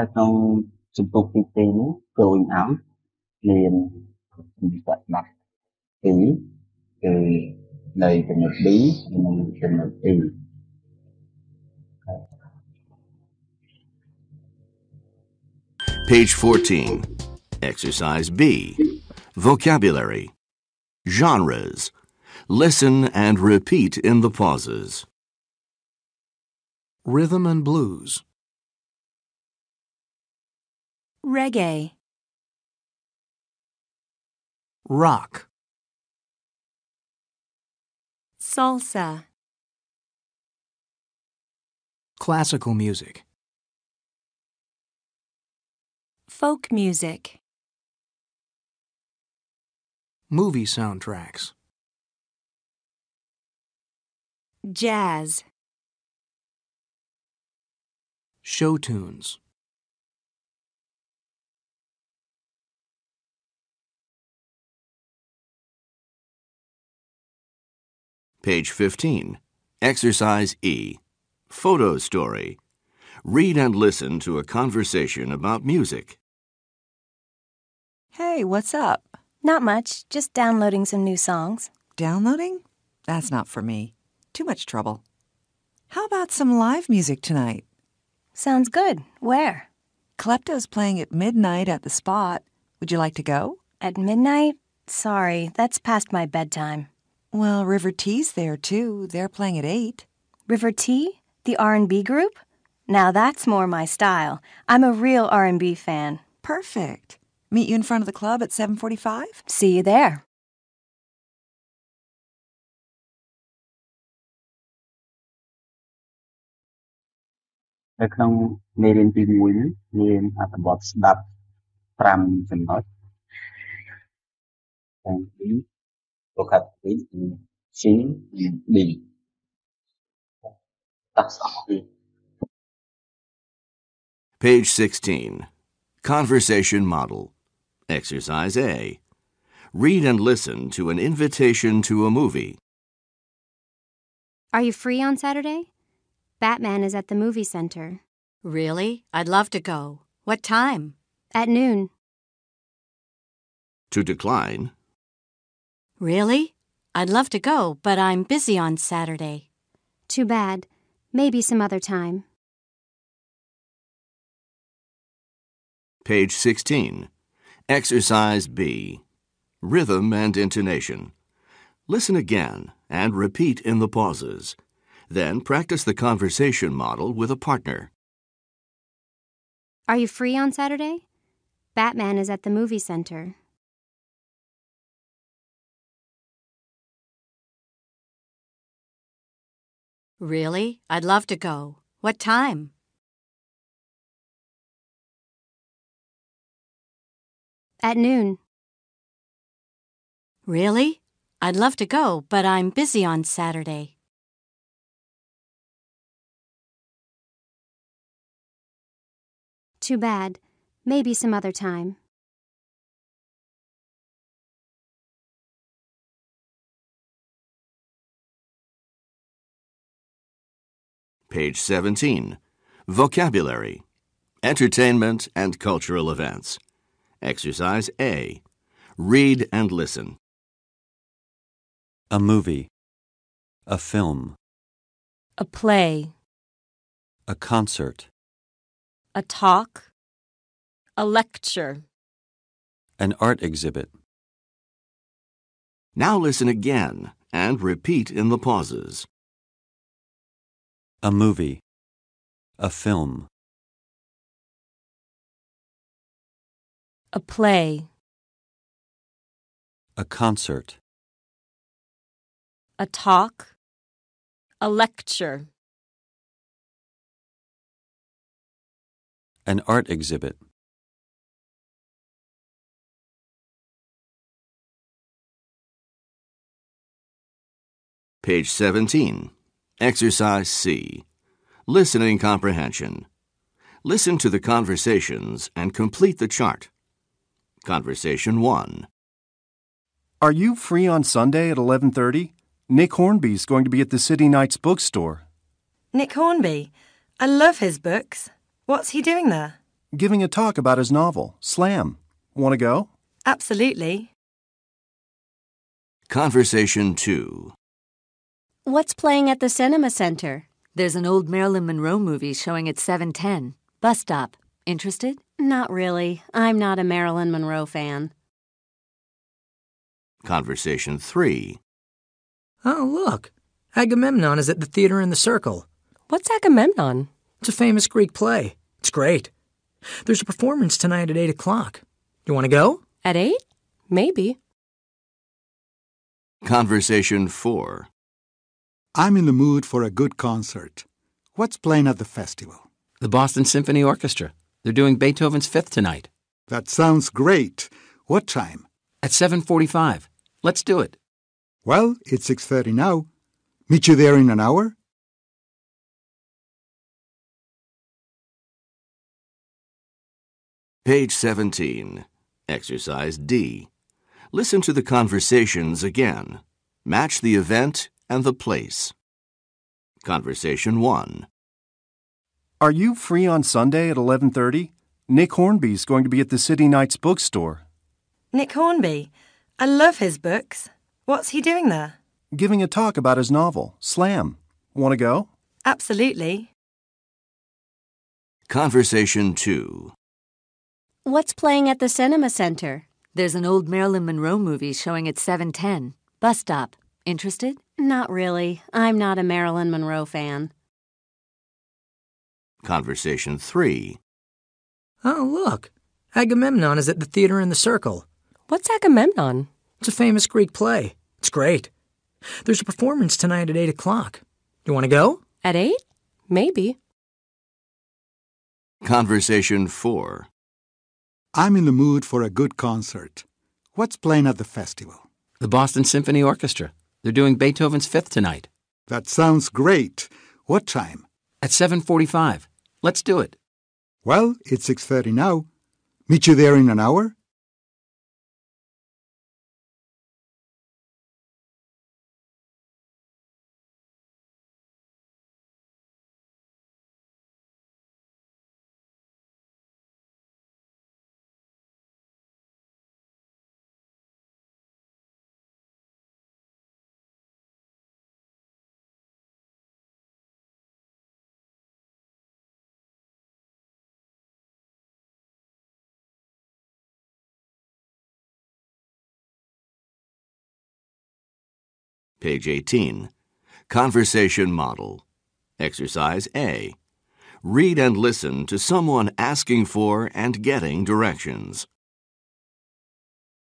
នៅក្នុងជំទប់ទី2នេះ going out មានសម្ភារៈដាស់ពីរគឺនៅចំណុច B និងចំណុច E Page 14. Exercise B. Vocabulary. Genres. Listen and repeat in the pauses. Rhythm and blues. Reggae. Rock. Salsa. Classical music. Folk music. Movie soundtracks. Jazz. Show tunes. Page 15. Exercise E. Photo story. Read and listen to a conversation about music. Hey, what's up? Not much, just downloading some new songs. Downloading? That's not for me. Too much trouble. How about some live music tonight? Sounds good. Where? Klepto's playing at midnight at the spot. Would you like to go? At midnight? Sorry, that's past my bedtime. Well, River Tea's there too. They're playing at 8. River Tea? The R&B group? Now that's more my style. I'm a real R&B fan. Perfect. Meet you in front of the club at 7:45? See you there. នៅក្នុងមេរៀនទី1នេះមានអត្ថបទស្ដាប់5ចំណុចទាំង look at it in That's all. Page 16. Conversation Model. Exercise A. Read and listen to an invitation to a movie. Are you free on Saturday? Batman is at the movie center. Really? I'd love to go. What time? At noon. To decline, Really? I'd love to go, but I'm busy on Saturday. Too bad. Maybe some other time. Page 16. Exercise B. Rhythm and intonation. Listen again and repeat in the pauses. Then practice the conversation model with a partner. Are you free on Saturday? Batman is at the movie center. Really? I'd love to go. What time? At noon. Really? I'd love to go, but I'm busy on Saturday. Too bad. Maybe some other time. Page 17. Vocabulary. Entertainment and cultural events. Exercise A. Read and listen. A movie. A film. A play. A concert. A talk. A lecture. An art exhibit. Now listen again and repeat in the pauses. A movie. A film. A play. A concert. A talk. A lecture. An art exhibit. Page 17. Exercise C. Listening comprehension. Listen to the conversations and complete the chart. Conversation 1. Are you free on Sunday at 11:30? Nick Hornby's going to be at the City Nights bookstore. Nick Hornby. I love his books. What's he doing there? giving a talk about his novel, Slam. Want to go? Absolutely. Conversation 2. What's playing at the cinema center? There's an old Marilyn Monroe movie showing at 710. Bus stop. Interested? Not really. I'm not a Marilyn Monroe fan. Conversation 3. Oh, look. Agamemnon is at the theater in the circle. What's Agamemnon? It's a famous Greek play. It's great. There's a performance tonight at 8 o'clock. You want to go? At 8? Maybe. Conversation 4. I'm in the mood for a good concert. What's playing at the festival? The Boston Symphony Orchestra. They're doing Beethoven's Fifth tonight. That sounds great. What time? At 7:45. Let's do it. Well, it's 6:30 now. Meet you there in an hour? Page 17. Exercise D. Listen to the conversations again. Match the event and the place. Conversation 1. Are you free on Sunday at 11:30? Nick Hornby's going to be at the City Nights bookstore, Nick Hornby. I love his books. What's he doing there? giving a talk about his novel, Slam. Want to go? Absolutely. Conversation 2. What's playing at the cinema center? There's an old Marilyn Monroe movie showing at 710. Bus stop. Interested? Not really. I'm not a Marilyn Monroe fan. Conversation 3. Oh, look. Agamemnon is at the theater in the circle. What's Agamemnon? It's a famous Greek play. It's great. There's a performance tonight at 8 o'clock. You want to go? At 8? Maybe. Conversation 4. I'm in the mood for a good concert. What's playing at the festival? The Boston Symphony Orchestra. They're doing Beethoven's Fifth tonight. That sounds great. What time? At 7:45. Let's do it. Well, it's 6:30 now. Meet you there in an hour? Page 18. Conversation Model. Exercise A. Read and listen to someone asking for and getting directions.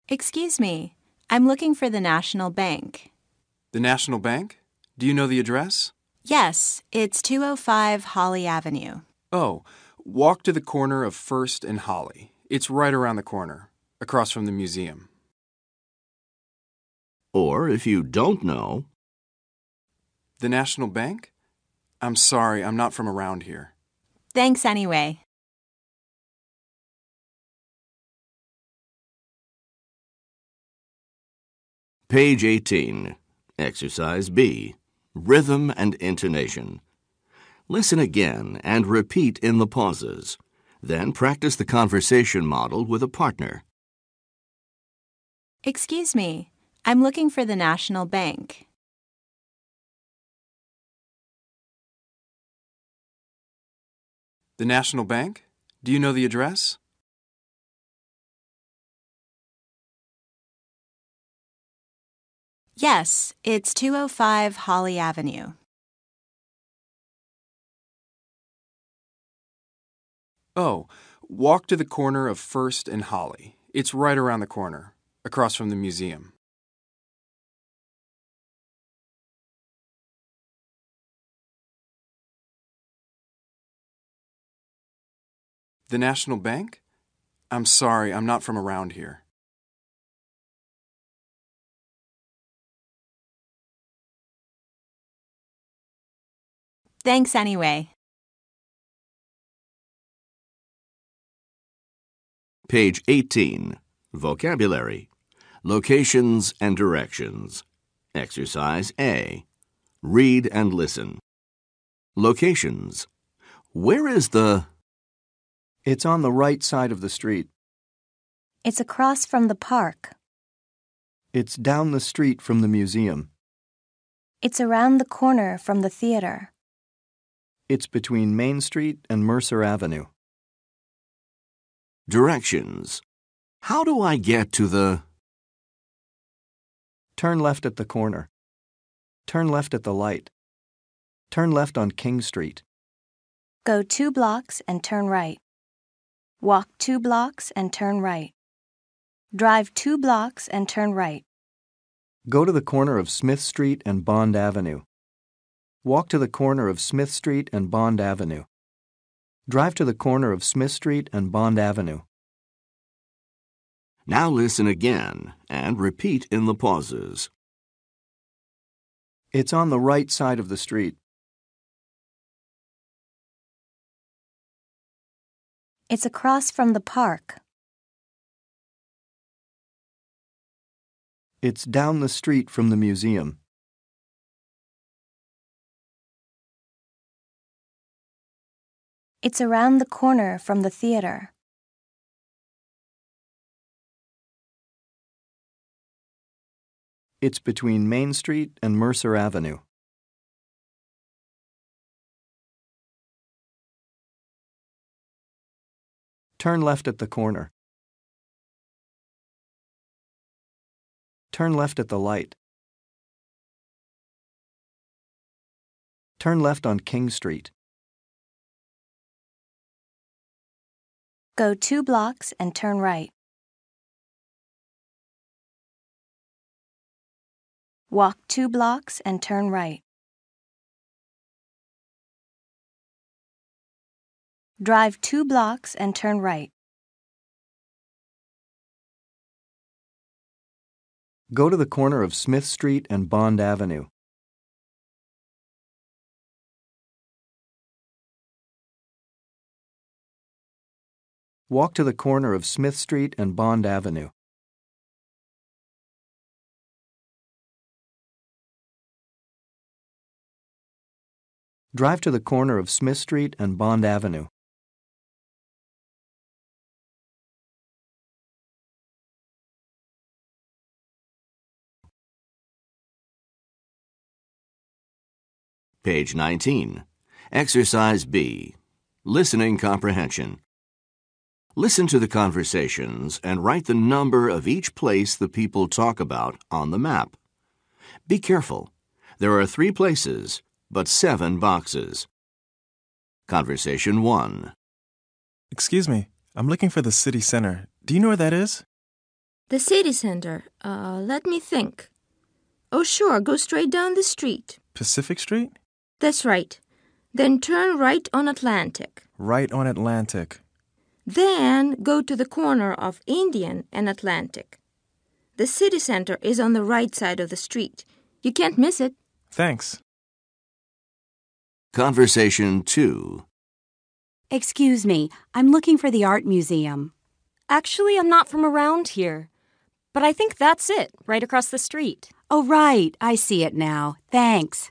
Excuse me, I'm looking for the National Bank. The National Bank? Do you know the address? Yes, it's 205 Holly Avenue. Oh, walk to the corner of First and Holly. It's right around the corner, across from the museum. Or if you don't know, The National Bank? I'm sorry, I'm not from around here. Thanks anyway. Page 18. Exercise B. Rhythm and intonation. Listen again and repeat in the pauses. Then practice the conversation model with a partner. Excuse me, I'm looking for the National Bank. The National Bank? Do you know the address? Yes, it's 205 Holly Avenue. Oh, walk to the corner of First and Holly. It's right around the corner, across from the museum. The National Bank? I'm sorry, I'm not from around here. Thanks anyway. Page 18. Vocabulary. Locations and directions. Exercise A. Read and listen. Locations. Where is the It's on the right side of the street. It's across from the park. It's down the street from the museum. It's around the corner from the theater. It's between Main Street and Mercer Avenue. Directions. How do I get to the. Turn left at the corner. Turn left at the light. Turn left on King Street. Go two blocks and turn right. Walk two blocks and turn right. Drive two blocks and turn right. Go to the corner of Smith Street and Bond Avenue. Walk to the corner of Smith Street and Bond Avenue. Drive to the corner of Smith Street and Bond Avenue. Now listen again and repeat in the pauses. It's on the right side of the street. It's across from the park. It's down the street from the museum. It's around the corner from the theater. It's between Main Street and Mercer Avenue. Turn left at the corner. Turn left at the light. Turn left on King Street. Go two blocks and turn right. Walk two blocks and turn right. Drive two blocks and turn right. Go to the corner of Smith Street and Bond Avenue. Walk to the corner of Smith Street and Bond Avenue. Drive to the corner of Smith Street and Bond Avenue. Page 19. Exercise B. Listening Comprehension. Listen to the conversations and write the number of each place the people talk about on the map. Be careful. There are three places, but seven boxes. Conversation 1. Excuse me, I'm looking for the city center. Do you know where that is? The city center. Uh, let me think. Oh, sure, go straight down the street. Pacific Street? That's right. Then turn right on Atlantic. Right on Atlantic. Then go to the corner of Indian and Atlantic. The city center is on the right side of the street. You can't miss it. Thanks. Conversation 2. Excuse me, I'm looking for the art museum. Actually, I'm not from around here. But I think that's it, right across the street. Oh, right. I see it now. Thanks.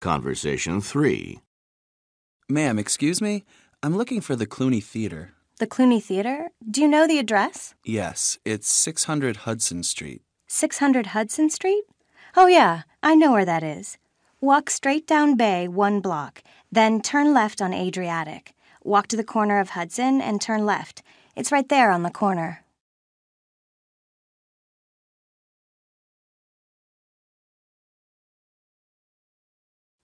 Conversation 3. Ma'am, excuse me? I'm looking for the Clooney Theater. The Clooney Theater? Do you know the address? Yes, it's 600 Hudson Street. 600 Hudson Street? Oh, yeah, I know where that is. Walk straight down Bay one block, then turn left on Adriatic. Walk to the corner of Hudson and turn left. It's right there on the corner.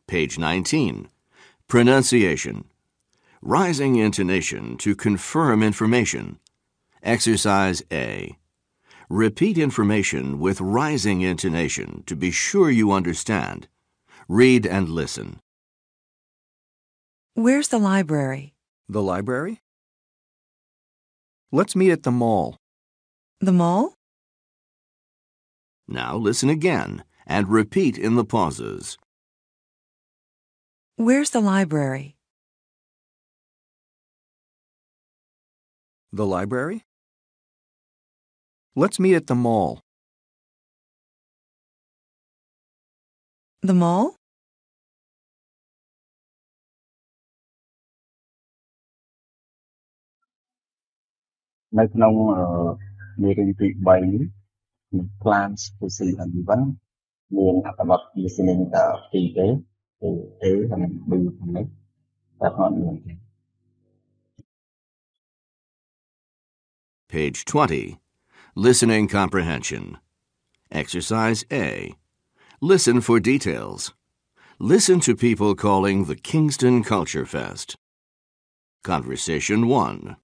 Page 19. Pronunciation. Rising intonation to confirm information. Exercise A. Repeat information with rising intonation to be sure you understand. Read and listen. Where's the library? The library? Let's meet at the mall. The mall? Now listen again and repeat in the pauses. Where's the library? The library? Let's meet at the mall. The mall? Right now, uh, we're to buy plans to see and even. We're about using the uh, paper thì là mình đi và Page 20. Listening Comprehension. Exercise A. Listen for details. Listen to people calling the Kingston Culture Fest. Conversation 1.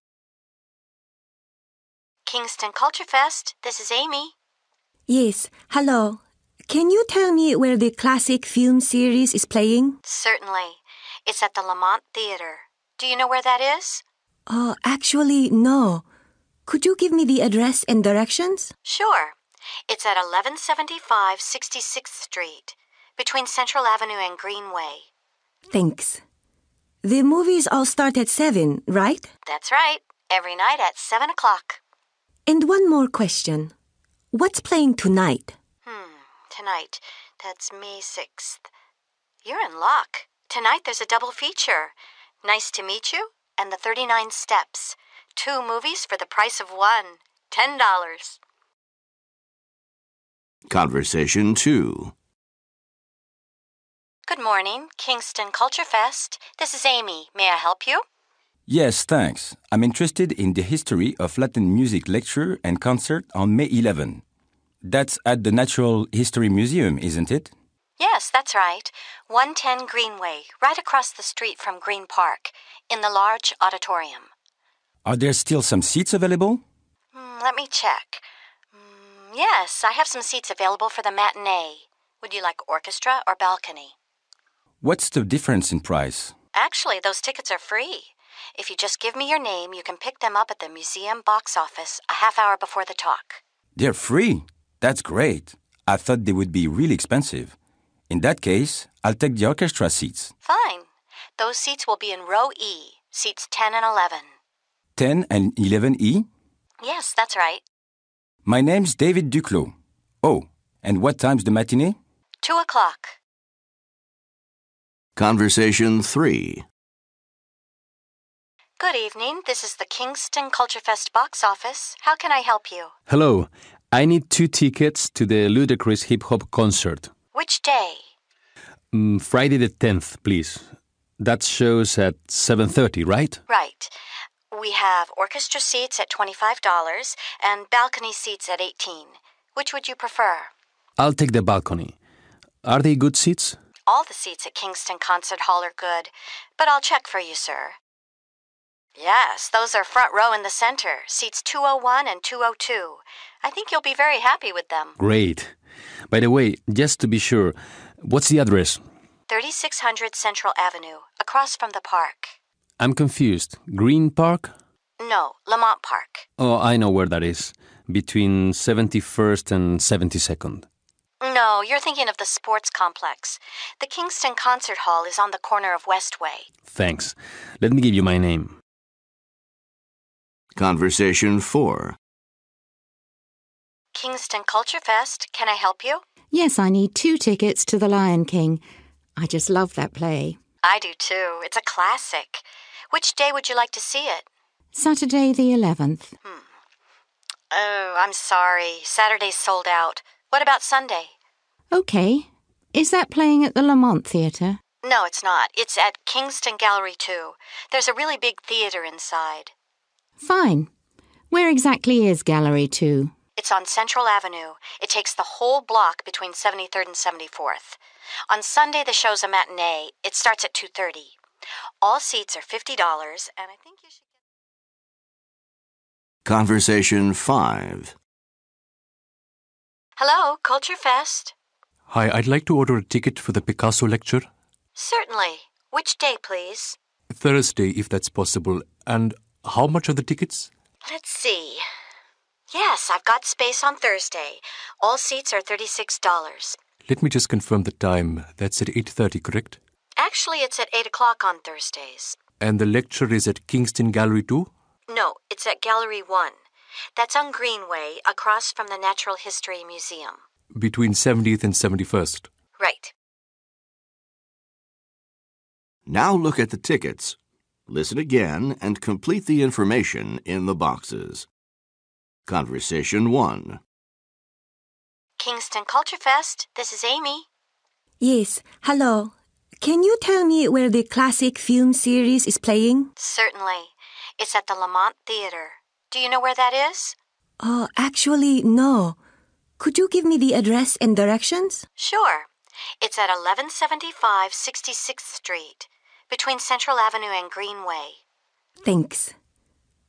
Kingston Culture Fest, this is Amy. Yes, hello. Can you tell me where the classic film series is playing? Certainly. It's at the Lamont Theater. Do you know where that is? Oh, actually, no. Could you give me the address and directions? Sure. It's at 1175 66th Street, between Central Avenue and Greenway. Thanks. The movies all start at 7, right? That's right. Every night at 7 o'clock. And one more question. What's playing tonight? Tonight. That's May 6th. You're in luck. Tonight there's a double feature Nice to Meet You and The 39 Steps. Two movies for the price of one. $10. Conversation 2. Good morning, Kingston Culture Fest. This is Amy. May I help you? Yes, thanks. I'm interested in the history of Latin music lecture and concert on May 11. That's at the Natural History Museum, isn't it? Yes, that's right. 110 Greenway, right across the street from Green Park, in the large auditorium. Are there still some seats available? Hmm, let me check. Hmm, yes, I have some seats available for the matinee. Would you like orchestra or balcony? What's the difference in price? Actually, those tickets are free. If you just give me your name, you can pick them up at the museum box office a half hour before the talk. They're free. That's great. I thought they would be really expensive. In that case, I'll take the orchestra seats. Fine. Those seats will be in row E, seats 10 and 11. 10 and 11E? Yes, that's right. My name's David Duclos. Oh, and what time's the matinee? 2 o'clock. Conversation 3. Good evening. This is the Kingston Culture Fest box office. How can I help you? Hello. I need two tickets to the Ludacris hip hop concert. Which day? Mm, Friday the 10th, please. That shows at 7:30, right? Right. We have orchestra seats at $25 and balcony seats at 18. Which would you prefer? I'll take the balcony. Are they good seats? All the seats at Kingston Concert Hall are good, but I'll check for you, sir. Yes, those are front row in the center, seats 201 and 202. I think you'll be very happy with them. Great. By the way, just to be sure, what's the address? 3600 Central Avenue, across from the park. I'm confused. Green Park? No, Lamont Park. Oh, I know where that is. Between 71st and 72nd. No, you're thinking of the sports complex. The Kingston Concert Hall is on the corner of Westway. Thanks. Let me give you my name. Conversation 4. Kingston Culture Fest, can I help you? Yes, I need two tickets to The Lion King. I just love that play. I do too. It's a classic. Which day would you like to see it? Saturday the 11th. Hmm. Oh, I'm sorry. Saturday's sold out. What about Sunday? Okay. Is that playing at the Lamont Theatre? No, it's not. It's at Kingston Gallery 2. There's a really big theater inside. Fine. Where exactly is Gallery 2? It's on Central Avenue. It takes the whole block between 73rd and 74th. On Sunday the show's a matinee. It starts at 2:30. All seats are $50 and I think you should get. Conversation 5. Hello, Culture Fest. Hi, I'd like to order a ticket for the Picasso lecture. Certainly. Which day, please? Thursday, if that's possible. And how much are the tickets? Let's see. Yes, I've got space on Thursday. All seats are $36. Let me just confirm the time. That's at 8.30, correct? Actually, it's at 8 o'clock on Thursdays. And the lecture is at Kingston Gallery 2? No, it's at Gallery 1. That's on Greenway, across from the Natural History Museum. Between 70th and 71st. Right. Now look at the tickets. Listen again and complete the information in the boxes. Conversation 1. Kingston Culture Fest, this is Amy. Yes, hello. Can you tell me where the classic film series is playing? Certainly. It's at the Lamont Theater. Do you know where that is? Oh, actually, no. Could you give me the address and directions? Sure. It's at 1175 66th Street, between Central Avenue and Greenway. Thanks.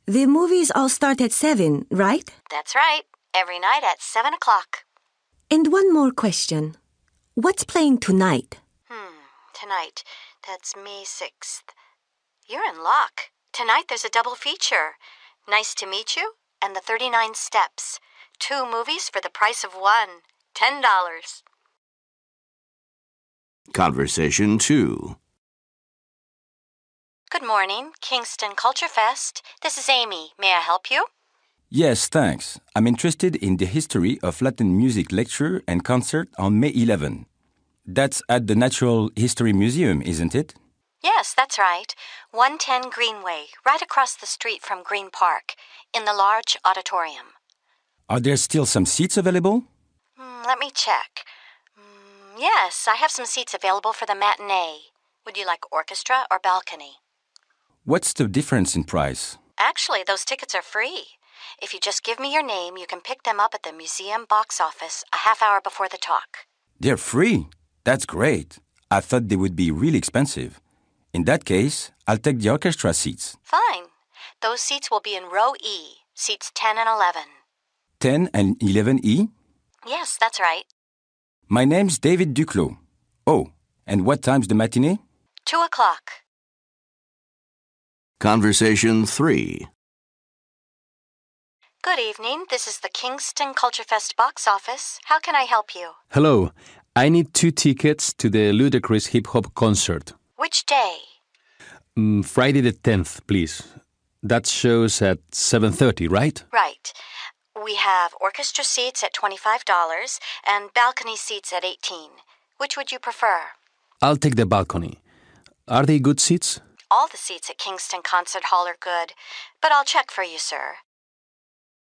The movies all start at 7, right? That's right. Every night at 7 o'clock. And one more question. What's playing tonight? Hmm, tonight. That's May 6th. You're in luck. Tonight there's a double feature Nice to Meet You and The 39 Steps. Two movies for the price of one. $10. Conversation 2. Good morning, Kingston Culture Fest. This is Amy. May I help you? Yes, thanks. I'm interested in the history of Latin music lecture and concert on May 11. That's at the Natural History Museum, isn't it? Yes, that's right. 110 Greenway, right across the street from Green Park, in the large auditorium. Are there still some seats available? Hmm, let me check. Hmm, yes, I have some seats available for the matinee. Would you like orchestra or balcony? What's the difference in price? Actually, those tickets are free. If you just give me your name, you can pick them up at the museum box office a half hour before the talk. They're free. That's great. I thought they would be really expensive. In that case, I'll take the orchestra seats. Fine. Those seats will be in row E, seats 10 and 11. 10 and 11E? Yes, that's right. My name's David Duclos. Oh, and what time's the matinee? 2 o'clock. Conversation 3. Good evening. This is the Kingston Culture Fest box office. How can I help you? Hello. I need two tickets to the Ludacris hip hop concert. Which day? Mm, Friday the 10th, please. That shows at 7:30, right? Right. We have orchestra seats at $25 and balcony seats at 18. Which would you prefer? I'll take the balcony. Are they good seats? All the seats at Kingston Concert Hall are good, but I'll check for you, sir.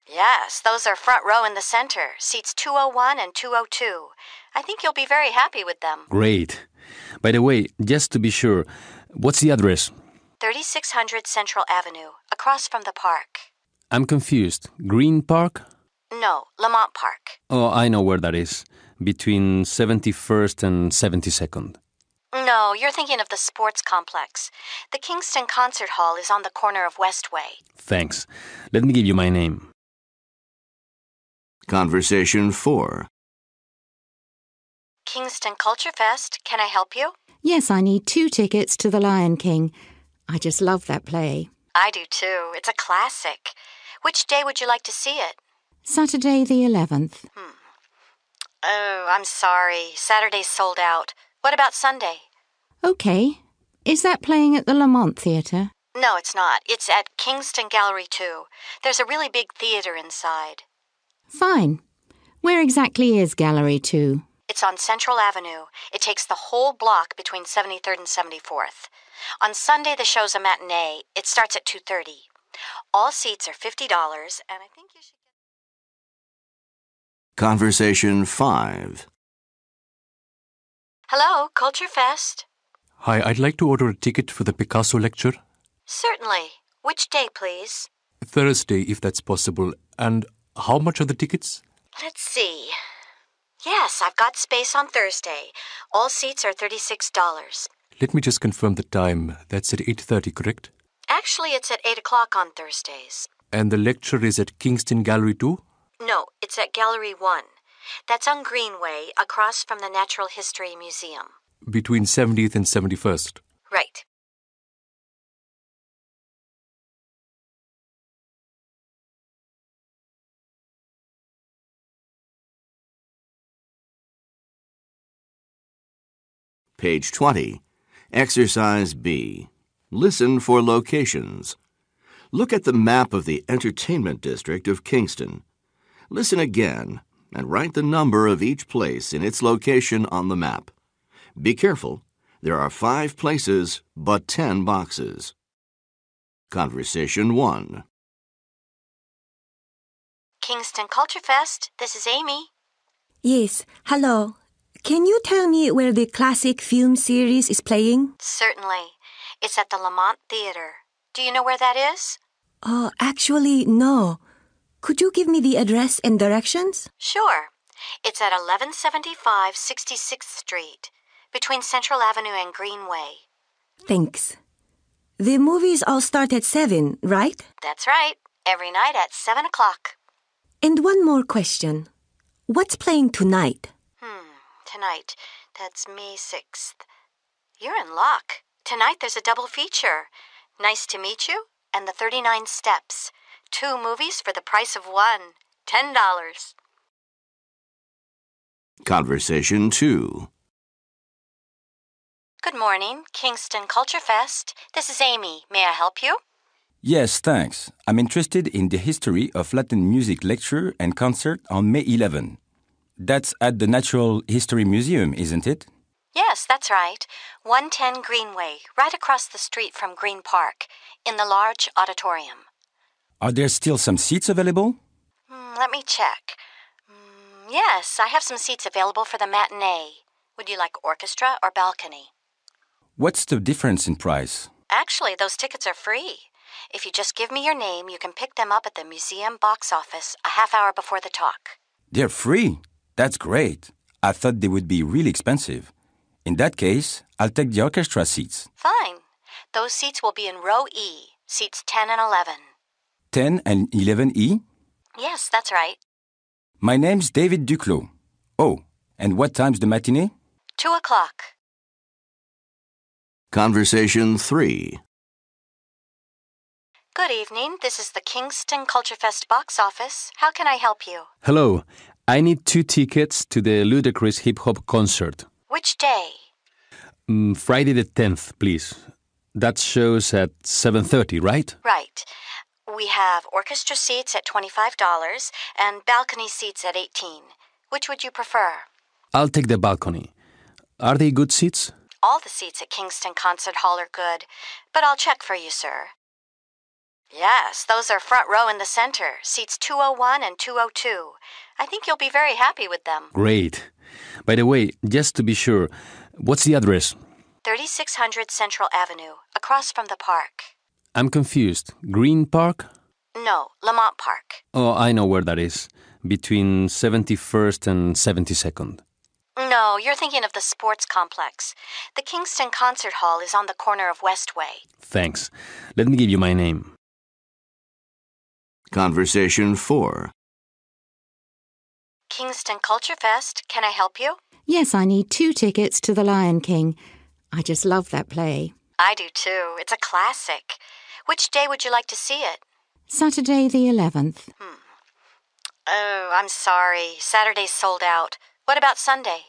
Yes, those are front row in the center, seats 201 and 202. I think you'll be very happy with them. Great. By the way, just to be sure, what's the address? 3600 Central Avenue, across from the park. I'm confused. Green Park? No, Lamont Park. Oh, I know where that is. Between 71st and 72nd. No, you're thinking of the sports complex. The Kingston Concert Hall is on the corner of Westway. Thanks. Let me give you my name. Conversation 4. Kingston Culture Fest, can I help you? Yes, I need two tickets to The Lion King. I just love that play. I do too. It's a classic. Which day would you like to see it? Saturday the 11th. Hmm. Oh, I'm sorry. Saturday's sold out. What about Sunday? Okay. Is that playing at the Lamont Theatre? No, it's not. It's at Kingston Gallery 2. There's a really big theater inside. Fine. Where exactly is Gallery 2? It's on Central Avenue. It takes the whole block between 73rd and 74th. On Sunday the show's a matinee. It starts at 2:30. All seats are $50 and I think you should Conversation 5. Hello, Culture Fest. Hi, I'd like to order a ticket for the Picasso lecture. Certainly. Which day, please? Thursday, if that's possible. And how much are the tickets? Let's see. Yes, I've got space on Thursday. All seats are $36. Let me just confirm the time. That's at 8.30, correct? Actually, it's at 8 o'clock on Thursdays. And the lecture is at Kingston Gallery 2? No, it's at Gallery 1. That's on Greenway, across from the Natural History Museum. Between 70th and 71st. Right. Page 20. Exercise B. Listen for locations. Look at the map of the entertainment district of Kingston. Listen again and write the number of each place in its location on the map. Be careful, there are five places but ten boxes. Conversation 1. Kingston Culture Fest. This is Amy. Yes, hello. Can you tell me where the classic film series is playing? Certainly. It's at the Lamont Theater. Do you know where that is? Oh, actually, no. Could you give me the address and directions? Sure. It's at 1175 66th Street, between Central Avenue and Greenway. Thanks. The movies all start at 7, right? That's right. Every night at 7 o'clock. And one more question. What's playing tonight? Hmm, tonight. That's May 6th. You're in luck. Tonight there's a double feature Nice to Meet You and The 39 Steps. Two movies for the price of one. $10. Conversation 2. Good morning, Kingston Culture Fest. This is Amy. May I help you? Yes, thanks. I'm interested in the history of Latin music lecture and concert on May 11. That's at the Natural History Museum, isn't it? Yes, that's right. 110 Greenway, right across the street from Green Park, in the large auditorium. Are there still some seats available? Mm, let me check. Mm, yes, I have some seats available for the matinee. Would you like orchestra or balcony? What's the difference in price? Actually, those tickets are free. If you just give me your name, you can pick them up at the museum box office a half hour before the talk. They're free. That's great. I thought they would be really expensive. In that case, I'll take the orchestra seats. Fine. Those seats will be in row E, seats 10 and 11. 10 and 11E? Yes, that's right. My name's David Duclos. Oh, and what time's the matinee? 2 o'clock. Conversation 3. Good evening. This is the Kingston Culture Fest box office. How can I help you? Hello. I need two tickets to the Ludacris hip hop concert. Which day? Mm, Friday the 10th, please. That shows at 7:30, right? Right. We have orchestra seats at $25 and balcony seats at 18. Which would you prefer? I'll take the balcony. Are they good seats? All the seats at Kingston Concert Hall are good, but I'll check for you, sir. Yes, those are front row in the center, seats 201 and 202. I think you'll be very happy with them. Great. By the way, just to be sure, what's the address? 3600 Central Avenue, across from the park. I'm confused. Green Park? No, Lamont Park. Oh, I know where that is. Between 71st and 72nd. No, you're thinking of the sports complex. The Kingston Concert Hall is on the corner of Westway. Thanks. Let me give you my name. Conversation 4. Kingston Culture Fest, can I help you? Yes, I need two tickets to The Lion King. I just love that play. I do too. It's a classic. Which day would you like to see it? Saturday the 11th. Hmm. Oh, I'm sorry. Saturday's sold out. What about Sunday?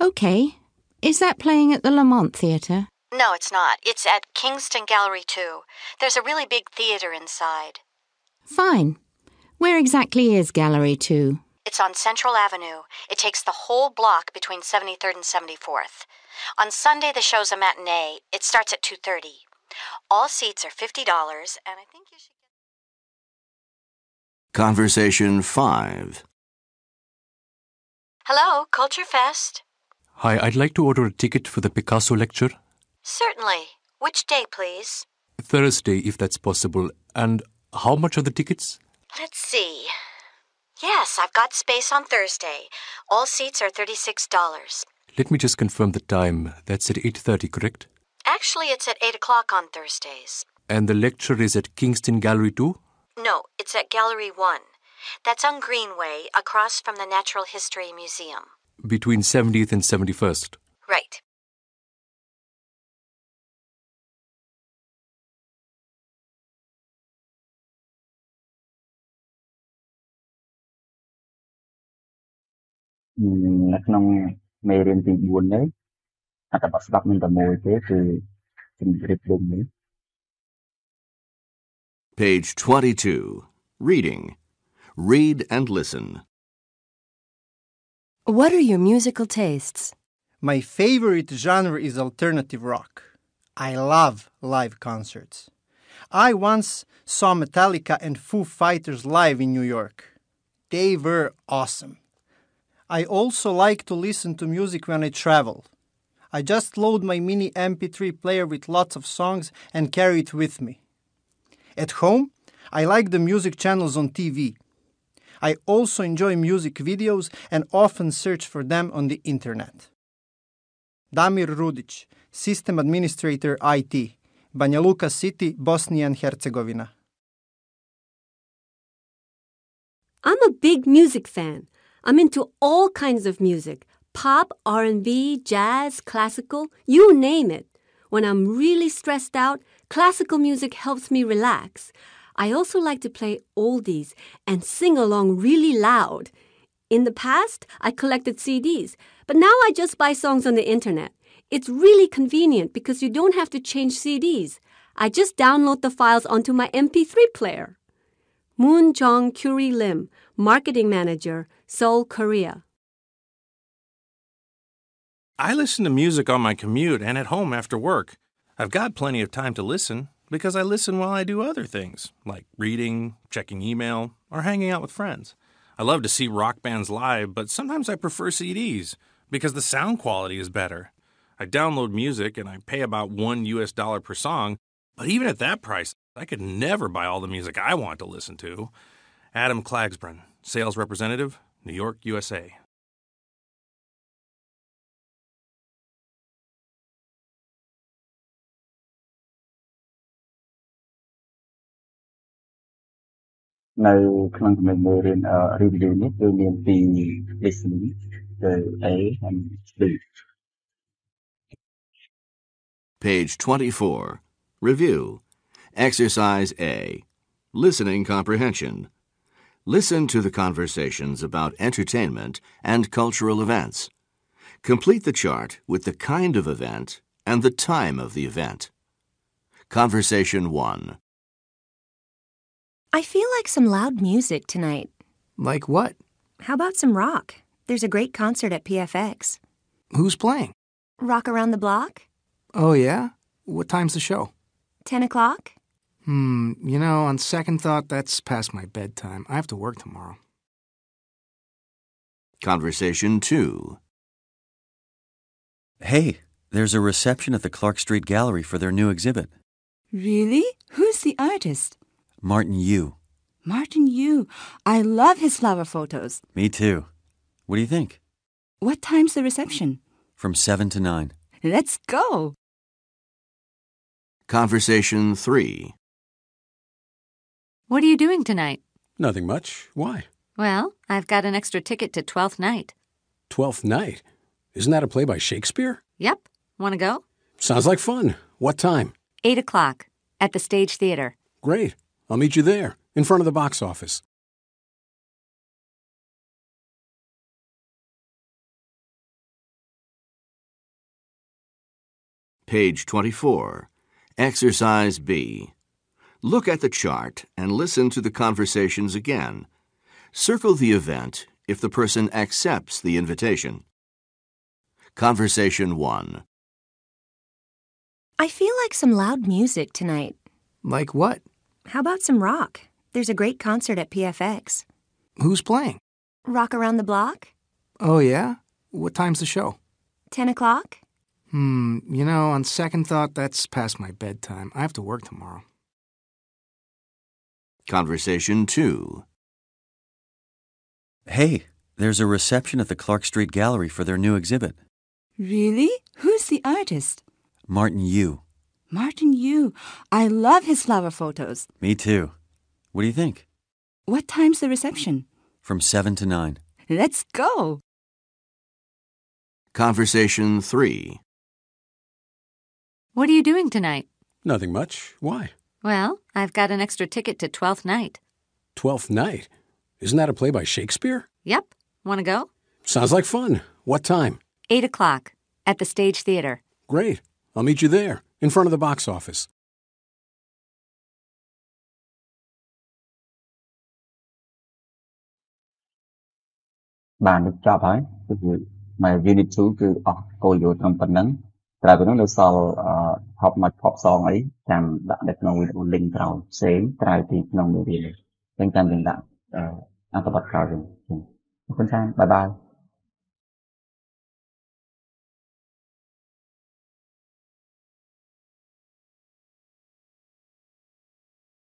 Okay. Is that playing at the Lamont Theatre? No, it's not. It's at Kingston Gallery 2. There's a really big theater inside. Fine. Where exactly is Gallery 2? It's on Central Avenue. It takes the whole block between 73rd and 74th. On Sunday the show's a matinee. It starts at 2:30. All seats are $50 and I think you should Conversation 5. Hello, Culture Fest. Hi, I'd like to order a ticket for the Picasso lecture. Certainly. Which day, please? Thursday, if that's possible. And how much are the tickets? Let's see. Yes, I've got space on Thursday. All seats are $36. Let me just confirm the time. That's at 8.30, correct? Actually, it's at 8 o'clock on Thursdays. And the lecture is at Kingston Gallery 2? No, it's at Gallery 1. That's on Greenway, across from the Natural History Museum. Between 70th and 71st. Right. Ừ, នៅក្នុងមេរៀនទី4នេះ Page 22. Reading. Read and listen. What are your musical tastes? My favorite genre is alternative rock. I love live concerts. I once saw Metallica and Foo Fighters live in New York. They were awesome. I also like to listen to music when I travel. I just load my mini MP3 player with lots of songs and carry it with me. At home, I like the music channels on TV. I also enjoy music videos and often search for them on the internet. Damir Rudić, System Administrator IT, Banja Luka City, Bosnia and Herzegovina. I'm a big music fan. I'm into all kinds of music. Pop, R&B, jazz, classical, you name it. When I'm really stressed out, classical music helps me relax. I also like to play oldies and sing along really loud. In the past, I collected CDs, but now I just buy songs on the internet. It's really convenient because you don't have to change CDs. I just download the files onto my MP3 player. Moon Jong Curie Lim, Marketing Manager, Seoul, Korea. I listen to music on my commute and at home after work. I've got plenty of time to listen because I listen while I do other things, like reading, checking email, or hanging out with friends. I love to see rock bands live, but sometimes I prefer CDs because the sound quality is better. I download music and I pay about 1 US dollar per song, but even at that price, I could never buy all the music I want to listen to. Adam Klagsbrun, Sales Representative, New York, USA. នៅក្នុងចំណុចមួយរៀន review នេះគឺមានពីរ listening គឺ A and B Page 24. Review. Exercise A. Listening comprehension. Listen to the conversations about entertainment and cultural events. Complete the chart with the kind of event and the time of the event. Conversation 1. I feel like some loud music tonight. Like what? How about some rock? There's a great concert at PFX. Who's playing? Rock Around the Block? Oh, yeah? What time's the show? 10 o'clock? Hmm, you know, on second thought, that's past my bedtime. I have to work tomorrow. Conversation 2. Hey, there's a reception at the Clark Street Gallery for their new exhibit. Really? Who's the artist? Martin Yu. Martin Yu. I love his flower photos. Me too. What do you think? What time's the reception? From 7 to 9. Let's go. Conversation 3. What are you doing tonight? Nothing much. Why? Well, I've got an extra ticket to Twelfth Night. Twelfth Night? Isn't that a play by Shakespeare? Yep. Want to go? Sounds like fun. What time? 8 o'clock at the Stage Theater. Great. I'll meet you there, in front of the box office. Page 24. Exercise B. Look at the chart and listen to the conversations again. Circle the event if the person accepts the invitation. Conversation 1. I feel like some loud music tonight. Like what? How about some rock? There's a great concert at PFX. Who's playing? Rock Around the Block? Oh, yeah? What time's the show? 10 o'clock? Hmm, you know, on second thought, that's past my bedtime. I have to work tomorrow. Conversation 2. Hey, there's a reception at the Clark Street Gallery for their new exhibit. Really? Who's the artist? Martin Yu. Martin Yu. I love his flower photos. Me too. What do you think? What time's the reception? From 7 to 9. Let's go. Conversation 3. What are you doing tonight? Nothing much. Why? Well, I've got an extra ticket to Twelfth Night. Twelfth Night? Isn't that a play by Shakespeare? Yep. Want to go? Sounds like fun. What time? 8 o'clock at the Stage Theater. Great. I'll meet you there, in front of the box office. Bạn នឹងចប់ហើយគឺមក unit 2គឺអស់គោលយោត្រឹមប៉ុណ្ណឹងក្រៅពីនោះនៅសល់ hop mic pop song អីចាំដាក់នៅក្នុង link ក្រោយផ្សេងក្រៅពីក្នុងមេរៀននេះអញ្ចឹងចាំយើងដាក់ អត្ថបទក្រោយវិញអរគុណច្រើនបាយបាយ